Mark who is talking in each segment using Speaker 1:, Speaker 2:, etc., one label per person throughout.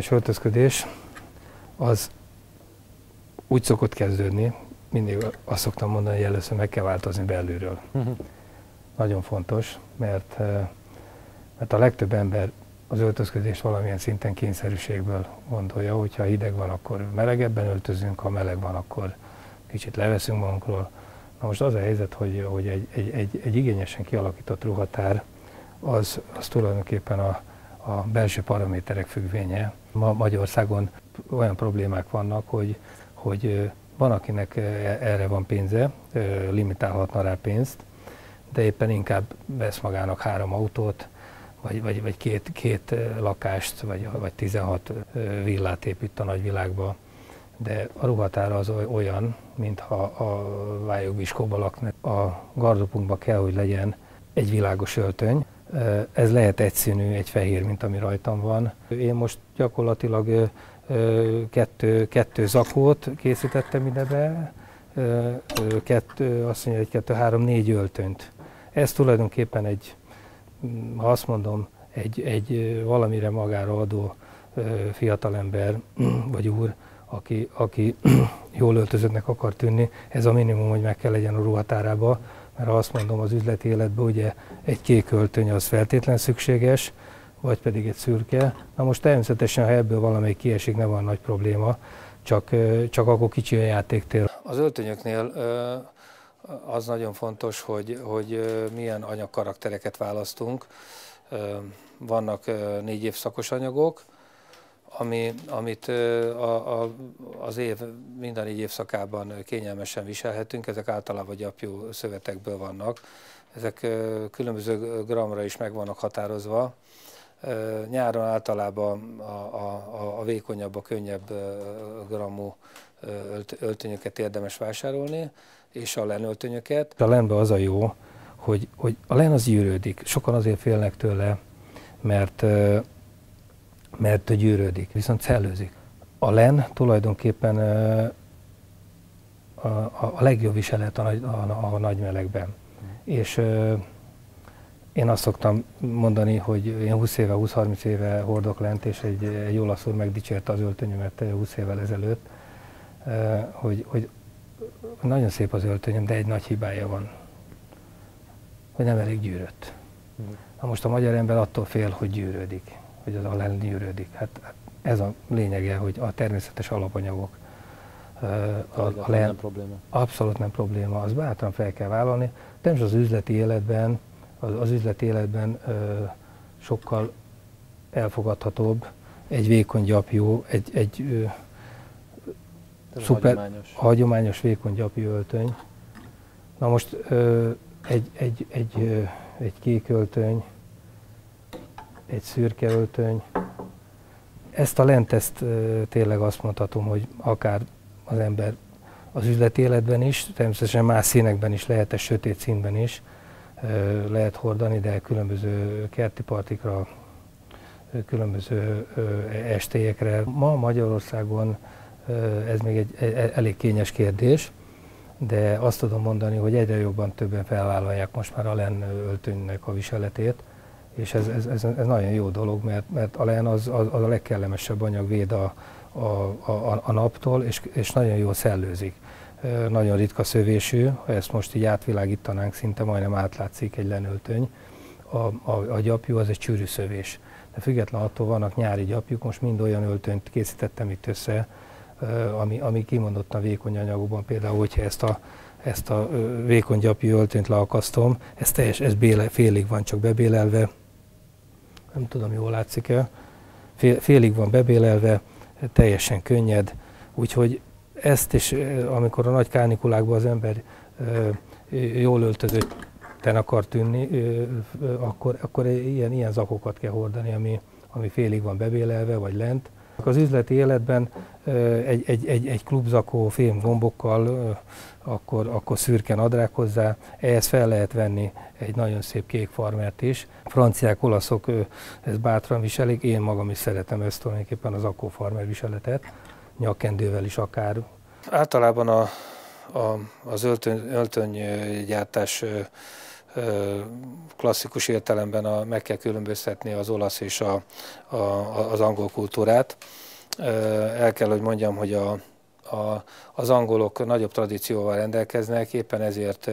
Speaker 1: Az igényes öltözködés az úgy szokott kezdődni, mindig azt szoktam mondani, hogy először meg kell változni belülről. Uh-huh. Nagyon fontos, mert, eh, mert a legtöbb ember az öltözködést valamilyen szinten kényszerűségből gondolja, hogyha hideg van, akkor melegebben öltözünk, ha meleg van, akkor kicsit leveszünk magunkról. Na most az a helyzet, hogy, hogy egy, egy, egy, egy igényesen kialakított ruhatár az, az tulajdonképpen a, a belső paraméterek függvénye. Ma Magyarországon olyan problémák vannak, hogy, hogy van, akinek erre van pénze, limitálhatna rá pénzt, de éppen inkább vesz magának három autót, vagy, vagy, vagy két, két lakást, vagy, vagy 16 villát épít a nagyvilágba. De a ruhatára az olyan, mintha a vályogviskóba laknak. A gardopunkban kell, hogy legyen egy világos öltöny, ez lehet egyszínű, egy fehér, mint ami rajtam van. Én most gyakorlatilag kettő, kettő zakót készítettem ide be, kettő, azt mondja, hogy kettő, három, négy öltönyt. Ez tulajdonképpen egy, ha azt mondom, egy, egy valamire magára adó fiatalember vagy úr, aki, aki jól öltözöttnek akar tűnni, ez a minimum, hogy meg kell legyen a ruhatárába, mert azt mondom az üzleti életben, ugye egy kék öltöny az feltétlen szükséges, vagy pedig egy szürke. Na most természetesen, ha ebből valamelyik kiesik, nem van nagy probléma, csak, csak akkor kicsi a játéktér. Az öltönyöknél az nagyon fontos, hogy, hogy milyen anyagkaraktereket választunk. Vannak négy évszakos anyagok, ami, amit a, a, az év minden négy évszakában kényelmesen viselhetünk, ezek általában gyapjú szövetekből vannak. Ezek különböző gramra is meg vannak határozva. Nyáron általában a, a, a vékonyabb, a könnyebb gramú öltönyöket érdemes vásárolni, és a lenöltönyöket. A lenbe az a jó, hogy, hogy a len az gyűrődik. Sokan azért félnek tőle, mert mert gyűrődik, viszont szellőzik. A len tulajdonképpen a, a, a legjobb viselet a, a, a nagy melegben. És én azt szoktam mondani, hogy én 20 éve, 20-30 éve hordok lent, és egy, egy olasz úr megdicsérte az öltönyömet 20 évvel ezelőtt, hogy, hogy nagyon szép az öltönyöm, de egy nagy hibája van, hogy nem elég gyűrött. Mm. Na most a magyar ember attól fél, hogy gyűrődik hogy az gyűrődik. Hát, hát ez a lényege, hogy a természetes alapanyagok
Speaker 2: a, a le, nem probléma.
Speaker 1: Abszolút nem probléma, az bátran fel kell vállalni. Természetesen az üzleti életben, az, az üzleti életben ö, sokkal elfogadhatóbb egy vékony gyapjú, egy, egy ö, szuper, hagyományos. hagyományos vékony gyapjú öltöny. Na most ö, egy, egy, egy, ö, egy kék öltöny, egy szürke öltöny. Ezt a lent, ezt tényleg azt mondhatom, hogy akár az ember az üzleti életben is, természetesen más színekben is lehet, ez sötét színben is lehet hordani, de különböző kerti partikra, különböző estélyekre. Ma Magyarországon ez még egy e, e, elég kényes kérdés, de azt tudom mondani, hogy egyre jobban többen felvállalják most már a len öltönynek a viseletét, és ez, ez, ez, ez nagyon jó dolog, mert, mert a len az, az, az a legkellemesebb anyag véd a, a, a, a naptól, és, és nagyon jól szellőzik. Nagyon ritka szövésű, ha ezt most így átvilágítanánk, szinte majdnem átlátszik egy lenöltöny. A, a, a gyapjú az egy csűrű szövés. De független attól vannak nyári gyapjuk, most mind olyan öltönyt készítettem itt össze, ami, ami kimondottan vékony anyagokban, például, hogyha ezt a ezt a vékony gyapjú öltönyt leakasztom, ez teljes, ez béle, félig van csak bebélelve, nem tudom, jól látszik-e, fél, félig van bebélelve, teljesen könnyed, úgyhogy ezt is, amikor a nagy kánikulákban az ember jól öltözötten akar tűnni, akkor, akkor ilyen, ilyen zakokat kell hordani, ami, ami félig van bebélelve, vagy lent. Az üzleti életben egy, egy, egy, egy klubzakó fém gombokkal, akkor, akkor szürke nadrág hozzá, ehhez fel lehet venni egy nagyon szép kék farmert is. Franciák, olaszok ezt bátran viselik, én magam is szeretem ezt tulajdonképpen az akkó farmer viseletet, nyakkendővel is akár. Általában a, a, az öltöny, öltönygyártás klasszikus értelemben a, meg kell különböztetni az olasz és a, a, az angol kultúrát. El kell, hogy mondjam, hogy a, a, az angolok nagyobb tradícióval rendelkeznek, éppen ezért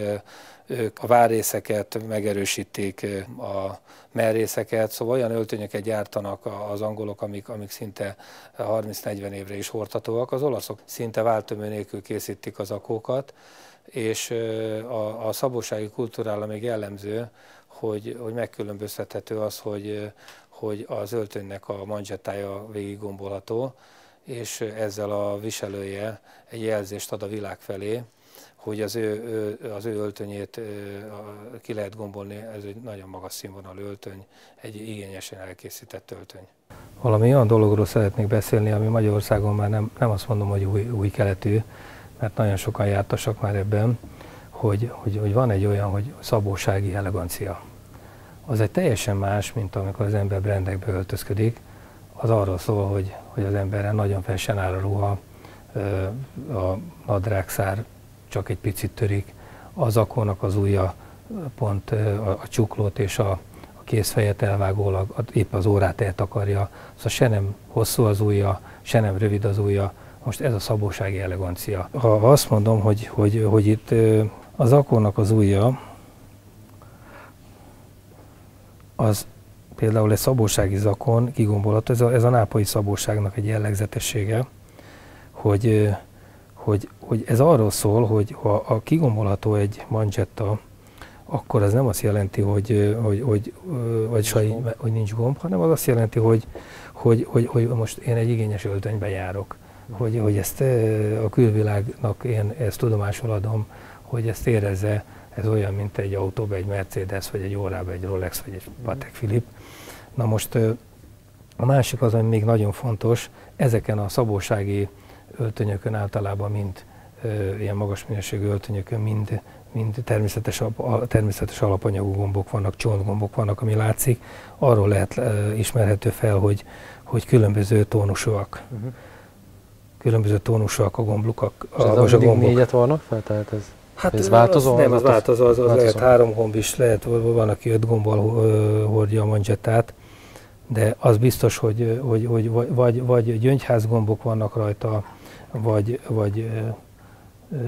Speaker 1: ők a várrészeket megerősítik, a merrészeket, szóval olyan öltönyöket gyártanak az angolok, amik, amik szinte 30-40 évre is hordhatóak. Az olaszok szinte váltömő nélkül készítik az akókat, és a, a szabósági kultúrára még jellemző, hogy, hogy megkülönböztethető az, hogy, hogy az öltönynek a manzsettája végig gombolható, és ezzel a viselője egy jelzést ad a világ felé, hogy az ő, az ő öltönyét ki lehet gombolni, ez egy nagyon magas színvonalú öltöny, egy igényesen elkészített öltöny. Valami olyan dologról szeretnék beszélni, ami Magyarországon már nem, nem azt mondom, hogy új, új keletű, mert nagyon sokan jártasak már ebben, hogy, hogy, hogy van egy olyan, hogy szabósági elegancia. Az egy teljesen más, mint amikor az ember brendekbe öltözködik. Az arról szól, hogy, hogy az emberen nagyon felsen áll a ruha, a nadrágszár csak egy picit törik, az akónak az ujja pont a, a csuklót és a, a kézfejet elvágólag épp az órát eltakarja, szóval se nem hosszú az ujja, se nem rövid az ujja, most ez a szabósági elegancia. Ha azt mondom, hogy, hogy, hogy itt az akónak az ujja, az például egy szabósági zakon kigombolat, ez a, ez a nápolyi szabóságnak egy jellegzetessége, hogy, hogy, hogy ez arról szól, hogy ha a kigombolható egy manzsetta, akkor ez nem azt jelenti, hogy, hogy, hogy, vagy saj, hogy nincs gomb, hanem az azt jelenti, hogy, hogy, hogy, hogy most én egy igényes öltönybe járok. Hogy, hogy ezt a külvilágnak én ezt tudomásul adom, hogy ezt érezze, ez olyan, mint egy autóba egy Mercedes, vagy egy órába egy Rolex, vagy egy Patek Philippe. Na most a másik az, ami még nagyon fontos, ezeken a szabósági öltönyökön általában mind ilyen magas minőségű öltönyökön mind, mind természetes, természetes alapanyagú gombok vannak, csontgombok vannak, ami látszik. Arról lehet ismerhető fel, hogy, hogy különböző tónusúak. Uh-huh különböző tónusúak a gomblukak.
Speaker 2: És ez a, a gombok. négyet vannak fel? Tehát ez, hát ez változó?
Speaker 1: Az, nem, az változó, az, az változó. lehet három gomb is, lehet, van, aki öt gombbal hordja a manzsettát, de az biztos, hogy, hogy, hogy vagy, vagy gyöngyházgombok vannak rajta, vagy, vagy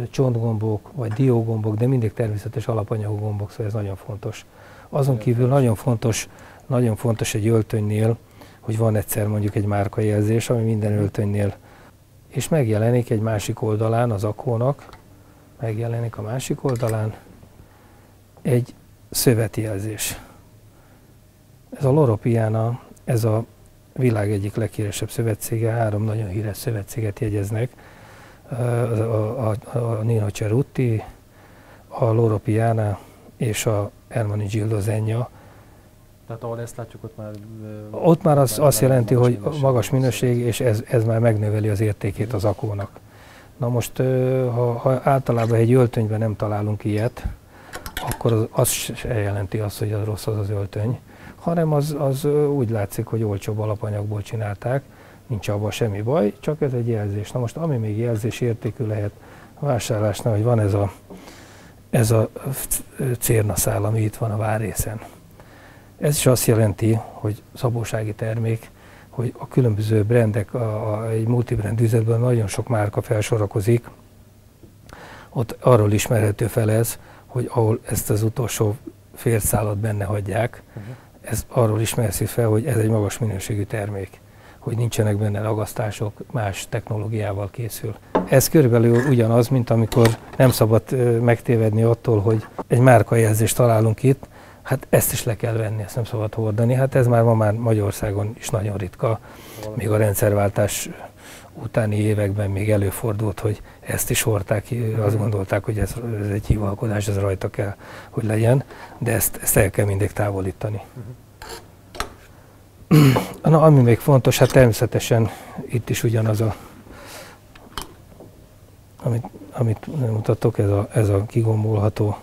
Speaker 1: csontgombok, vagy diógombok, de mindig természetes alapanyagú gombok, szóval ez nagyon fontos. Azon kívül nagyon fontos, nagyon fontos egy öltönynél, hogy van egyszer mondjuk egy márkajelzés, ami minden öltönynél és megjelenik egy másik oldalán az akónak, megjelenik a másik oldalán egy szövetjelzés. Ez a Loropiana, ez a világ egyik leghíresebb szövetsége, három nagyon híres szövetséget jegyeznek, a, a, a, a Nino Cerutti, a Loropiana és a Ermani Gildo
Speaker 2: tehát ahol ezt látjuk, ott már...
Speaker 1: Ott már az azt jelenti, hogy minőség, magas minőség, és ez, ez már megnöveli az értékét az akónak. Na most, ha, ha általában egy öltönyben nem találunk ilyet, akkor az, az jelenti azt, hogy az rossz az az öltöny, hanem az, az úgy látszik, hogy olcsóbb alapanyagból csinálták, nincs abban semmi baj, csak ez egy jelzés. Na most, ami még jelzés értékű lehet vásárlásnál, hogy van ez a, ez a cérnaszál, ami itt van a várészen ez is azt jelenti, hogy szabósági termék, hogy a különböző brendek, a, a, egy multibrand üzletben nagyon sok márka felsorakozik, ott arról ismerhető fel ez, hogy ahol ezt az utolsó férszálat benne hagyják, uh-huh. ez arról ismerhető fel, hogy ez egy magas minőségű termék, hogy nincsenek benne ragasztások, más technológiával készül. Ez körülbelül ugyanaz, mint amikor nem szabad megtévedni attól, hogy egy márkajelzést találunk itt, Hát ezt is le kell venni, ezt nem szabad hordani. Hát ez már ma már Magyarországon is nagyon ritka. Még a rendszerváltás utáni években még előfordult, hogy ezt is hordták, azt gondolták, hogy ez, ez egy hivalkodás, ez rajta kell, hogy legyen, de ezt, ezt el kell mindig távolítani. Na, ami még fontos, hát természetesen itt is ugyanaz a, amit, amit mutatok, ez a, ez a kigombolható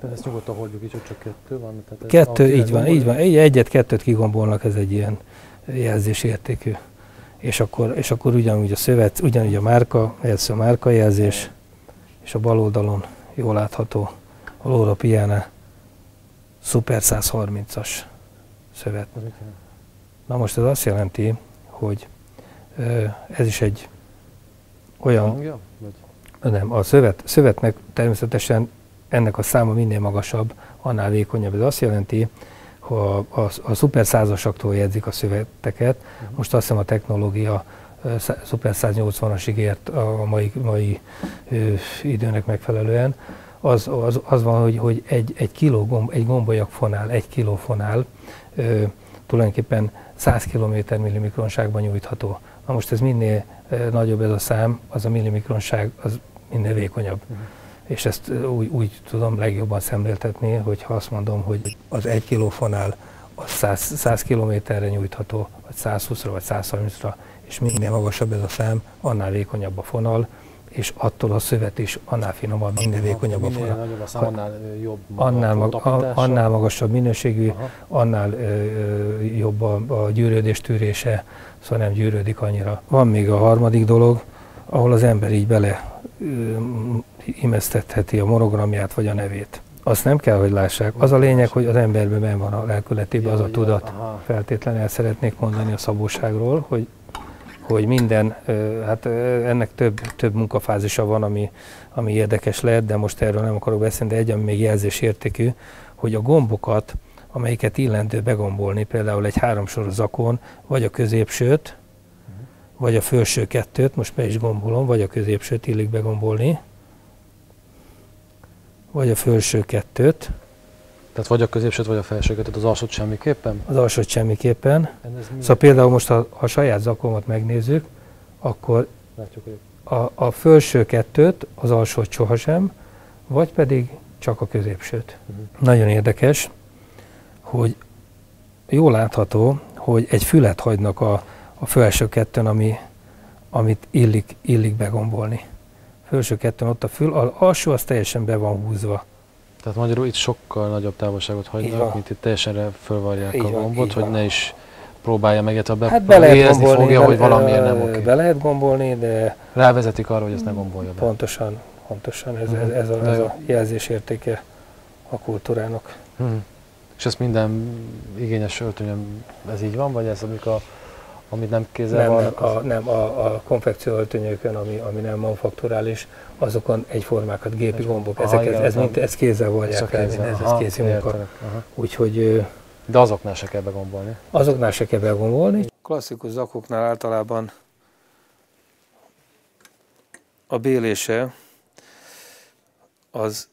Speaker 2: tehát ezt nyugodtan hordjuk hogy csak kettő van?
Speaker 1: Tehát kettő, így van, így van. Egyet-kettőt kigombolnak, ez egy ilyen jelzésértékű. És akkor, és akkor ugyanúgy a szövet, ugyanúgy a márka, ez a márkajelzés, és a bal oldalon jól látható a Lóra Piana Super 130-as szövet. Na most ez azt jelenti, hogy ez is egy olyan, nem, a szövet, szövetnek természetesen ennek a száma minél magasabb, annál vékonyabb. Ez azt jelenti, a, a, a szuper százasaktól jegyzik a szöveteket. Most azt hiszem a technológia szuper 180-asig ért a mai, mai ö, időnek megfelelően. Az, az, az van, hogy, hogy egy, egy kiló gomb, egy gombolyak fonál, egy kiló fonál ö, tulajdonképpen 100 km millimikronságban nyújtható. Na most ez minél nagyobb ez a szám, az a millimikronság az minél vékonyabb.
Speaker 2: Mhm.
Speaker 1: És ezt úgy, úgy tudom legjobban szemléltetni, hogyha azt mondom, hogy az egy kiló fonál az 100, 100 kilométerre nyújtható, vagy 120-ra, vagy 130-ra, és minél magasabb ez a szám, annál vékonyabb a fonal, és attól a szövet is annál finomabb, minél vékonyabb a
Speaker 2: Minél
Speaker 1: fonal.
Speaker 2: nagyobb a szám, annál jobb
Speaker 1: Annál,
Speaker 2: a
Speaker 1: mag, a, annál magasabb minőségű,
Speaker 2: Aha.
Speaker 1: annál ö, jobb a, a gyűrődés tűrése, szóval nem gyűrődik annyira. Van még a harmadik dolog, ahol az ember így bele imesztetheti a monogramját vagy a nevét. Azt nem kell, hogy lássák. Az a lényeg, hogy az emberben benne van a lelkületében az a tudat. Feltétlenül el szeretnék mondani a szabóságról, hogy hogy minden, hát ennek több, több munkafázisa van, ami, ami érdekes lehet, de most erről nem akarok beszélni, de egy, ami még jelzésértékű, hogy a gombokat, amelyiket illendő begombolni, például egy háromsoros zakon, vagy a középsőt, vagy a felső kettőt, most be is gombolom, vagy a középsőt illik begombolni, vagy a felső kettőt,
Speaker 2: Tehát vagy a középsőt, vagy a felsőket, tehát az alsót semmiképpen?
Speaker 1: az alsót semmiképpen. Szóval például most, ha a saját zakomat megnézzük, akkor
Speaker 2: Látjuk, hogy
Speaker 1: a, a felső kettőt, az alsót sohasem, vagy pedig csak a középsőt.
Speaker 2: Mhm.
Speaker 1: Nagyon érdekes, hogy jól látható, hogy egy fület hagynak a, a felső kettőn, ami, amit illik, illik begombolni. Felső kettőn ott a fül, az alsó az teljesen be van húzva.
Speaker 2: Tehát magyarul itt sokkal nagyobb távolságot hagynak, mint itt teljesen fölvarják
Speaker 1: Így
Speaker 2: a gombot, hogy ne is próbálja meg, illetve be,
Speaker 1: Hát be lehet
Speaker 2: érezni
Speaker 1: gombolni,
Speaker 2: fogja,
Speaker 1: be,
Speaker 2: hogy valamiért nem oké.
Speaker 1: Be lehet gombolni, de
Speaker 2: Rávezetik arra, hogy ezt ne gombolja be.
Speaker 1: pontosan, pontosan ez,
Speaker 2: Mhm.
Speaker 1: ez, ez, a, ez a jelzésértéke a kultúrának.
Speaker 2: Hm. És ezt minden igényes öltönyön ez így van, vagy ez amik a, amit nem kézzel
Speaker 1: Nem, nem,
Speaker 2: az-
Speaker 1: a, nem a, a konfekcióöltönyökön, ami, ami nem manufakturális, azokon egyformákat, gépi
Speaker 2: Egy-
Speaker 1: gombok, ezek,
Speaker 2: igen,
Speaker 1: ez, ez, mint, ez kézzel fel,
Speaker 2: kézzel.
Speaker 1: ez, ez
Speaker 2: Aha,
Speaker 1: kézi munka. Úgyhogy
Speaker 2: De azoknál se kell begombolni.
Speaker 1: azoknál se kell begombolni. Klasszikus zakoknál általában a bélése az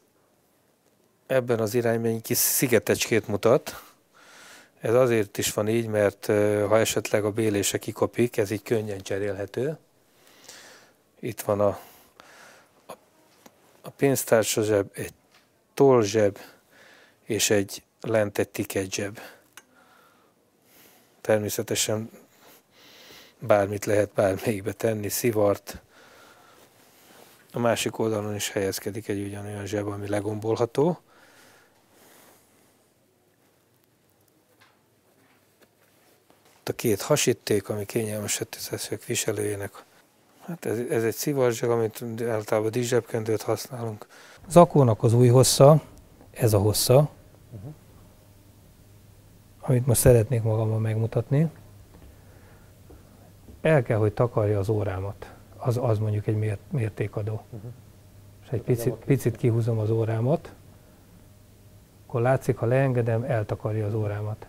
Speaker 1: ebben az irányban egy kis szigetecskét mutat. Ez azért is van így, mert ha esetleg a bélése kikopik, ez így könnyen cserélhető. Itt van a, a, a pénztársa zseb, egy tollzseb és egy lent egy ticket zseb. Természetesen bármit lehet bármelyikbe tenni, szivart. A másik oldalon is helyezkedik egy ugyanolyan zseb, ami legombolható. A két hasíték, ami kényelmeset teszek viselőjének. Hát ez, ez egy szivarzseg, amit általában díszsebkendőt használunk. Zakónak az új hossza, ez a hossza, amit most szeretnék magammal megmutatni. El kell, hogy takarja az órámat. Az, az mondjuk egy mért, mértékadó.
Speaker 2: Uh-huh.
Speaker 1: És egy picit, picit kihúzom az órámat, akkor látszik, ha leengedem, eltakarja az órámat.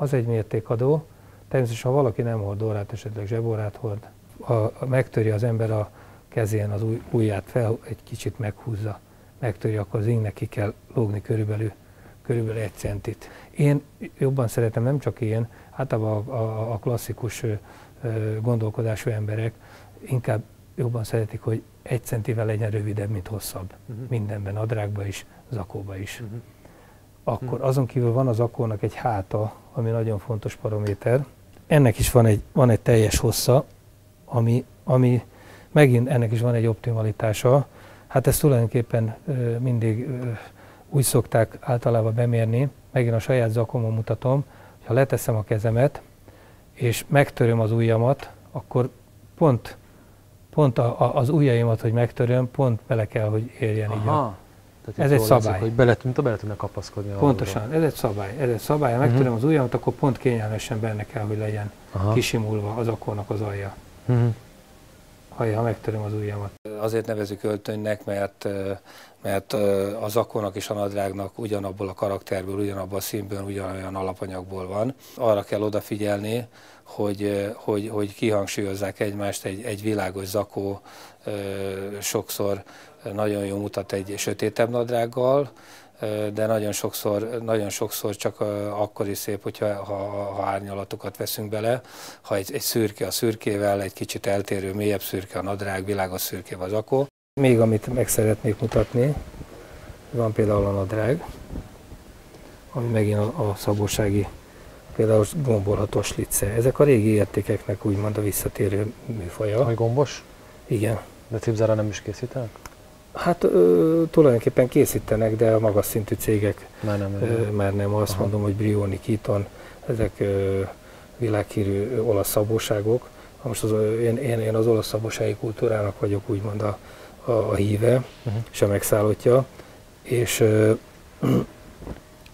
Speaker 1: Az egy mértékadó. Természetesen, ha valaki nem hord órát, esetleg zsebórát hord, a, a, megtöri az ember a kezén az új, ujját fel, egy kicsit meghúzza, megtöri, akkor az ingnek ki kell lógni körülbelül, körülbelül egy centit. Én jobban szeretem, nem csak én, általában a, a, a klasszikus ö, gondolkodású emberek inkább jobban szeretik, hogy egy centivel legyen rövidebb, mint hosszabb.
Speaker 2: Uh-huh.
Speaker 1: Mindenben, nadrágba is, zakóba is.
Speaker 2: Uh-huh.
Speaker 1: Akkor azon kívül van az akkónak egy háta, ami nagyon fontos paraméter. Ennek is van egy, van egy teljes hossza, ami, ami megint ennek is van egy optimalitása. Hát ezt tulajdonképpen ö, mindig ö, úgy szokták általában bemérni, megint a saját zakomon mutatom, ha leteszem a kezemet, és megtöröm az ujjamat, akkor pont, pont a, a, az ujjaimat, hogy megtöröm, pont bele kell, hogy érjen így a,
Speaker 2: Aha. Tehát
Speaker 1: Ez egy szabály.
Speaker 2: Hogy bele, mint a bele tudnak kapaszkodni. a
Speaker 1: Pontosan, ez egy szabály. Ez egy szabály. Ha
Speaker 2: Mhm.
Speaker 1: megtöröm az ujjamat, akkor pont kényelmesen benne kell, hogy legyen
Speaker 2: Aha.
Speaker 1: kisimulva az akkornak az alja.
Speaker 2: Mhm.
Speaker 1: Ha, ha megtöröm az ujjamat. Azért nevezük öltönynek, mert, mert az akkornak és a nadrágnak ugyanabból a karakterből, ugyanabból a színből, ugyanolyan alapanyagból van. Arra kell odafigyelni, hogy, hogy, hogy kihangsúlyozzák egymást, egy, egy világos zakó sokszor nagyon jó mutat egy sötétebb nadrággal, de nagyon sokszor, nagyon sokszor csak akkor is szép, hogyha ha, ha árnyalatokat veszünk bele. Ha egy, egy szürke a szürkével, egy kicsit eltérő, mélyebb szürke a nadrág, világos szürke az zakó. Még amit meg szeretnék mutatni, van például a nadrág, ami megint a, a szabósági, például gombolható slice. Ezek a régi értékeknek úgymond a visszatérő műfaja.
Speaker 2: Hogy gombos?
Speaker 1: Igen.
Speaker 2: De cipzára nem is készítenek?
Speaker 1: Hát ö, tulajdonképpen készítenek, de a magas szintű cégek
Speaker 2: Már nem.
Speaker 1: ö, már nem. Azt
Speaker 2: Aha.
Speaker 1: mondom, hogy Brioni, Kiton, ezek ö, világhírű olasz szabóságok. Most az, én, én, én az olasz szabósági kultúrának vagyok úgymond a, a, a híve
Speaker 2: Uh-huh.
Speaker 1: és a megszállottja, és ö,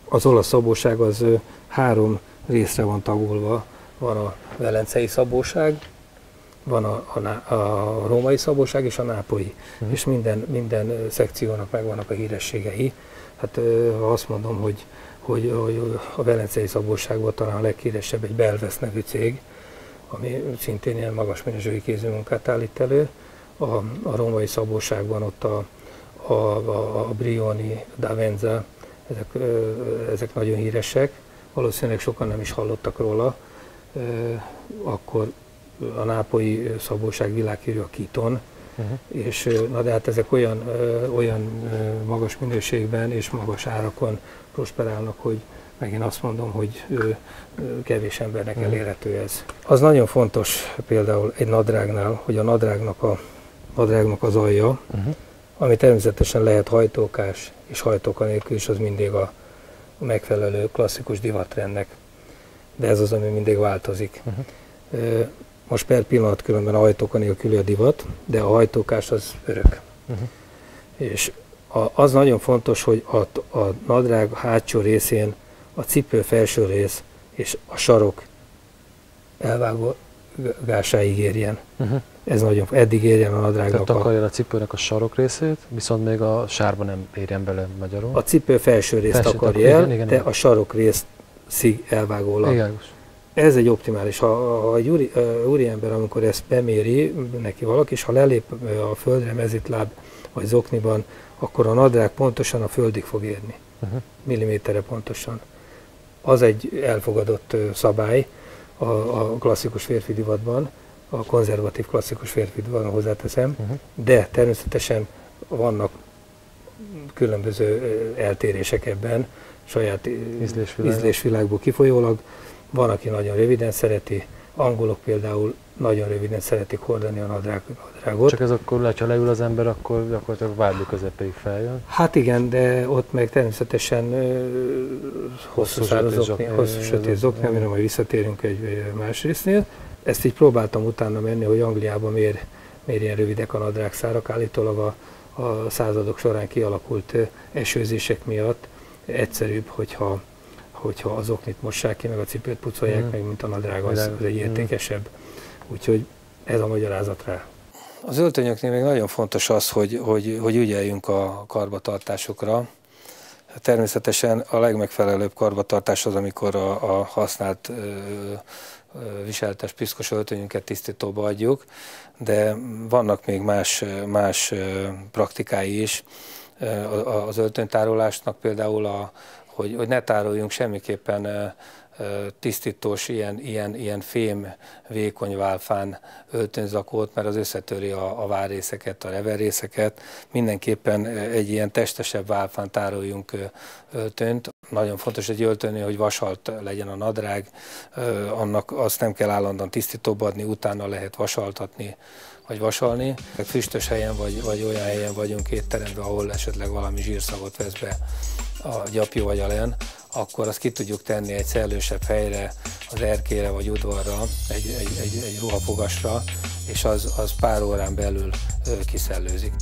Speaker 1: az olasz szabóság az ö, három részre van tagolva. Van a velencei szabóság, van a, a, a római szabóság és a nápolyi.
Speaker 2: Mhm.
Speaker 1: És minden, minden szekciónak megvannak a hírességei. Hát ha azt mondom, hogy, hogy, hogy a velencei szabóságban talán a leghíresebb egy Belvesz nevű cég, ami szintén ilyen magas minőségű kézműmunkát állít elő. A, a római szabóságban ott a, a, a, a Brioni, Davenza, ezek, ezek nagyon híresek, valószínűleg sokan nem is hallottak róla. Akkor a nápolyi szabóság világhírű a Kiton,
Speaker 2: Uh-huh.
Speaker 1: és na de hát ezek olyan, olyan magas minőségben és magas árakon prosperálnak, hogy megint azt mondom, hogy kevés embernek
Speaker 2: Mhm.
Speaker 1: elérhető ez. Az nagyon fontos például egy nadrágnál, hogy a nadrágnak, a, nadrágnak az alja,
Speaker 2: Uh-huh.
Speaker 1: ami természetesen lehet hajtókás és hajtóka nélkül is, az mindig a megfelelő klasszikus divatrendnek. De ez az, ami mindig változik.
Speaker 2: Uh-huh.
Speaker 1: Most per pillanat különben a hajtóka nélküli a divat, de a hajtókás az örök.
Speaker 2: Uh-huh.
Speaker 1: És a, az nagyon fontos, hogy a, a nadrág hátsó részén a cipő felső rész és a sarok elvágásáig érjen.
Speaker 2: Uh-huh.
Speaker 1: Ez nagyon, eddig érjen a
Speaker 2: Tehát
Speaker 1: nadrágnak a,
Speaker 2: takarja a cipőnek a sarok részét, viszont még a sárba nem érjen bele magyarul.
Speaker 1: a cipő felső részt
Speaker 2: Felső
Speaker 1: akarja el,
Speaker 2: igen, igen,
Speaker 1: de
Speaker 2: igen.
Speaker 1: a sarok részt szig elvágólag.
Speaker 2: Igen.
Speaker 1: Ez egy optimális. Ha, ha egy úri, uh, úriember, amikor ezt beméri neki valaki, és ha lelép a földre mezitláb vagy zokniban, akkor a nadrág pontosan a földig fog érni.
Speaker 2: Uh-huh.
Speaker 1: milliméterre pontosan. Az egy elfogadott ö, szabály a, a klasszikus férfi divatban, a konzervatív klasszikus férfi divatban hozzáteszem,
Speaker 2: Uh-huh.
Speaker 1: de természetesen vannak különböző eltérések ebben, saját
Speaker 2: Ízlésvilág.
Speaker 1: ízlésvilágból kifolyólag. Van, aki nagyon röviden szereti, angolok például nagyon röviden szeretik hordani a nadrág, nadrágot.
Speaker 2: Csak ez akkor, ha leül az ember, akkor gyakorlatilag vádli közepéig feljön.
Speaker 1: Hát igen, de ott meg természetesen hosszú, zokni, hosszú sötét zokni, amire majd visszatérünk egy más résznél. Ezt így próbáltam utána menni, hogy Angliában miért, miért ilyen rövidek a nadrágszárak. Állítólag a, a századok során kialakult esőzések miatt egyszerűbb, hogyha, hogyha az oknit mossák ki, meg a cipőt pucolják
Speaker 2: Mhm.
Speaker 1: meg, mint a nadrág, az, az egy
Speaker 2: Mhm.
Speaker 1: értékesebb. Úgyhogy ez a magyarázat rá. Az öltönyöknél még nagyon fontos az, hogy, hogy, hogy ügyeljünk a karbatartásokra. Természetesen a legmegfelelőbb karbatartás az, amikor a, a használt ö, ö, viseltes piszkos öltönyünket tisztítóba adjuk, de vannak még más, más praktikái is az öltönytárolásnak, például a, hogy, hogy ne tároljunk semmiképpen tisztítós, ilyen, ilyen, ilyen fém, vékony válfán öltönyzakót, mert az összetöri a, a várrészeket, a reverrészeket. Mindenképpen egy ilyen testesebb válfán tároljunk ö, öltönyt. Nagyon fontos egy öltönynél, hogy vasalt legyen a nadrág, annak azt nem kell állandóan tisztítóba adni, utána lehet vasaltatni, vagy vasalni. Füstös helyen, vagy, vagy olyan helyen vagyunk étteremben, ahol esetleg valami zsírszagot vesz be a gyapjú vagy a len, akkor azt ki tudjuk tenni egy szellősebb helyre, az erkére vagy udvarra, egy, egy, egy, egy ruhafogasra, és az, az pár órán belül kiszellőzik.